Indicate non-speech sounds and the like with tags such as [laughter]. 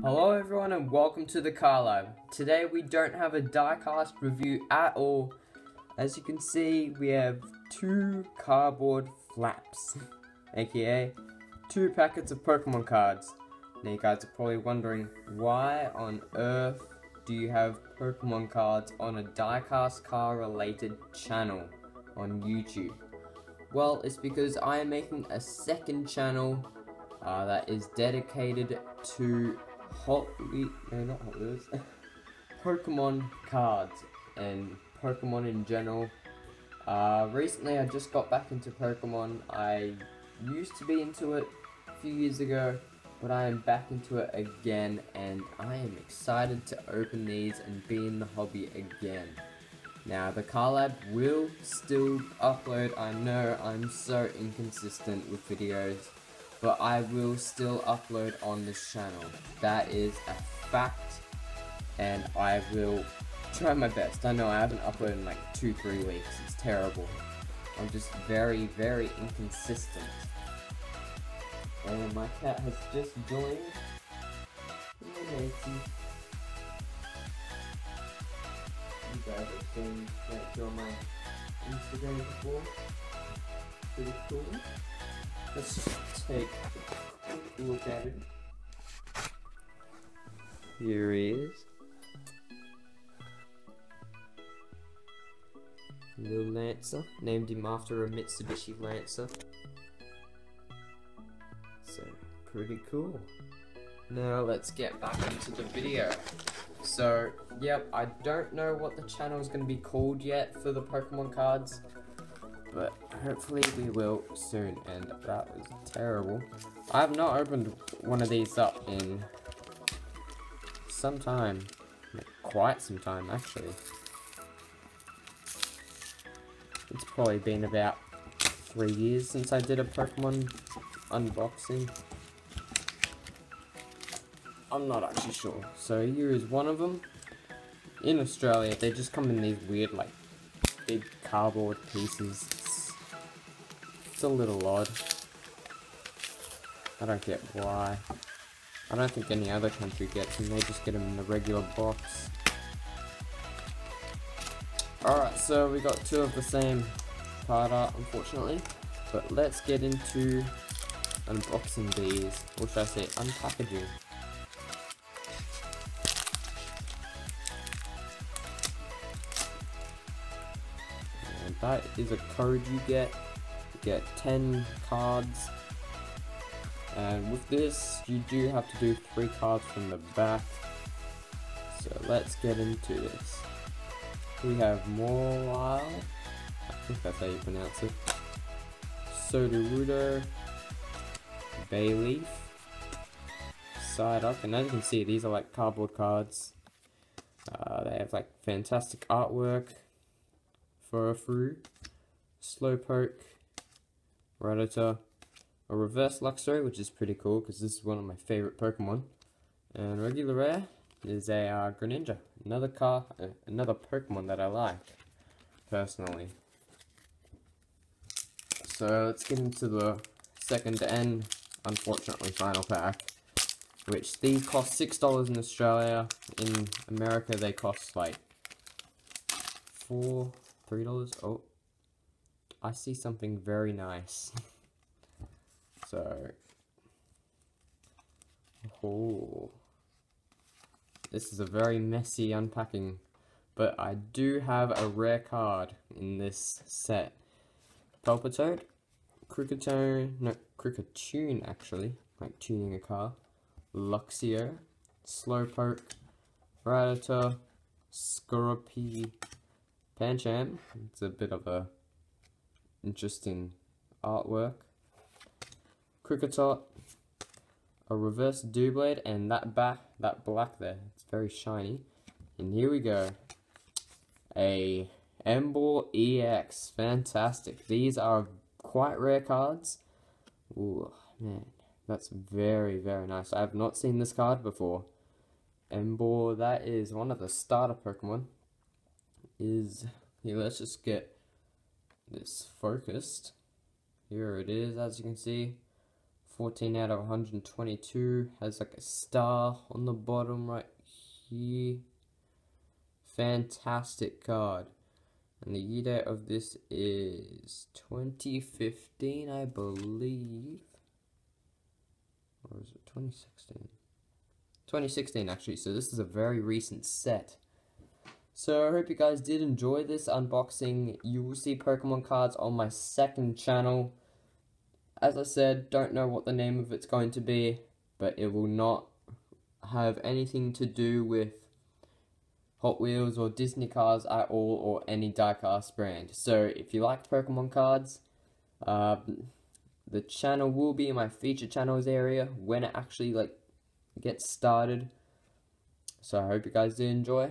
Hello everyone and welcome to the Car Lab. Today we don't have a diecast review at all. As you can see, we have two cardboard flaps, [laughs] aka two packets of Pokemon cards. Now you guys are probably wondering, why on earth do you have Pokemon cards on a diecast car related channel on YouTube? Well, it's because I am making a second channel uh, that is dedicated to Hot no not Hot Wheels, [laughs] Pokemon cards and Pokemon in general. Uh, recently I just got back into Pokemon. I used to be into it a few years ago, but I am back into it again and I am excited to open these and be in the hobby again. Now the car lab will still upload, I know I'm so inconsistent with videos, but I will still upload on this channel. That is a fact, and I will try my best. I know I haven't uploaded in like two, three weeks. It's terrible. I'm just very, very inconsistent. And my cat has just joined. You guys have seen that on my Instagram before. Pretty cool. Let's take a look at it. Here he is. Little Lancer, named him after a Mitsubishi Lancer. So, pretty cool. Now let's get back into the video. So, yep, I don't know what the channel is going to be called yet for the Pokemon cards, but hopefully we will soon, and that was terrible. I have not opened one of these up in some time, like quite some time actually. It's probably been about three years since I did a Pokemon unboxing. I'm not actually sure. So here is one of them. In Australia, they just come in these weird, like, big cardboard pieces. It's, a little odd. I don't get why. I don't think any other country gets them, they just get them in the regular box. Alright, so we got two of the same card art, unfortunately. But let's get into unboxing these, or should I say unpackaging. And that is a code you get. Get 10 cards. And with this, you do have to do 3 cards from the back. So let's get into this. We have Morwile. I think that's how you pronounce it. Sudowoodo. Bayleef. Psyduck. And as you can see, these are like cardboard cards. Uh, they have like fantastic artwork. Furfrou. Slowpoke. Rattata. A reverse Luxray, which is pretty cool because this is one of my favorite Pokemon. And regular rare is a uh, Greninja, another car, uh, another Pokemon that I like personally. So let's get into the second and unfortunately final pack, which these cost six dollars in Australia. In America, they cost like four, three dollars. Oh, I see something very nice. [laughs] so, oh. This is a very messy unpacking, but I do have a rare card in this set. Palpitoad, Kricketune, no, Kricketune actually, like tuning a car, Luxio, Slowpoke, Rattata, Skorupi, Pancham, it's a bit of a interesting artwork, Kricketot, a reverse Doublade, and that back, that black there, it's very shiny. And here we go, a Emboar EX, fantastic. These are quite rare cards. Ooh, man, that's very, very nice. I have not seen this card before. Emboar, that is one of the starter Pokemon. Is, here, let's just get this focused. Here it is, as you can see. 14 out of 122. Has like a star on the bottom right here. Fantastic card. And the year date of this is 2015, I believe. Or is it 2016? 2016 actually, so this is a very recent set. So I hope you guys did enjoy this unboxing. You will see Pokemon cards on my second channel. As I said, don't know what the name of it's going to be, but it will not have anything to do with Hot Wheels or Disney cars at all or any diecast brand. So if you liked Pokemon cards, um, the channel will be in my feature channels area when it actually like gets started. So I hope you guys did enjoy,